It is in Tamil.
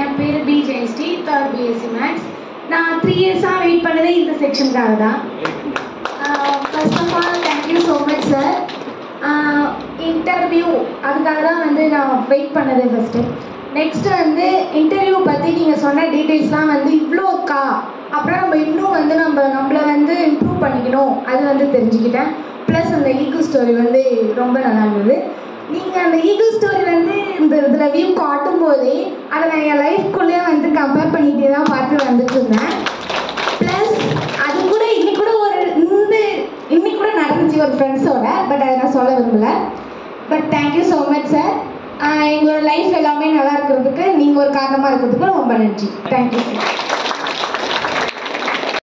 என் பேர் P Jayashree third BSc maths நான் த்ரீ இயர்ஸாக வெயிட் பண்ணதே இந்த செக்ஷனுக்காக தான். First of all thank you so much sir interview அதுக்காக தான் வந்து நான் வெயிட் பண்ணது ஃபஸ்ட்டு நெக்ஸ்ட் வந்து இன்டர்வியூ பற்றி நீங்கள் சொன்ன டீட்டெயில்ஸ்லாம் வந்து இவ்வளோ கா அப்புறம் நம்ம இன்னும் வந்து நம்ம நம்மளை வந்து இம்ப்ரூவ் பண்ணிக்கணும். அது வந்து தெரிஞ்சுக்கிட்டேன். ப்ளஸ் அந்த ஈக்கு ஸ்டோரி வந்து ரொம்ப நல்லா இருந்தது. நீங்கள் அந்த ஈகிள் ஸ்டோரி வந்து இந்த இதில் வியூ காட்டும் போதே அதை நான் என் லைஃப்குள்ளேயே வந்து கம்பேர் பண்ணிகிட்டே தான் பார்த்து வந்துட்டு இருந்தேன். ப்ளஸ் அது கூட இன்னைக்கு கூட ஒரு இந்த இன்னைக்கு கூட நடந்துச்சு ஒரு ஃப்ரெண்ட்ஸோட பட் அதை நான் சொல்ல விரும்பல. But thank you so much sir எங்களோட லைஃப் எல்லாமே நல்லா இருக்கிறதுக்கு நீங்கள் ஒரு காரணமாக இருக்கிறதுக்கு ரொம்ப நன்றி. Thank you sir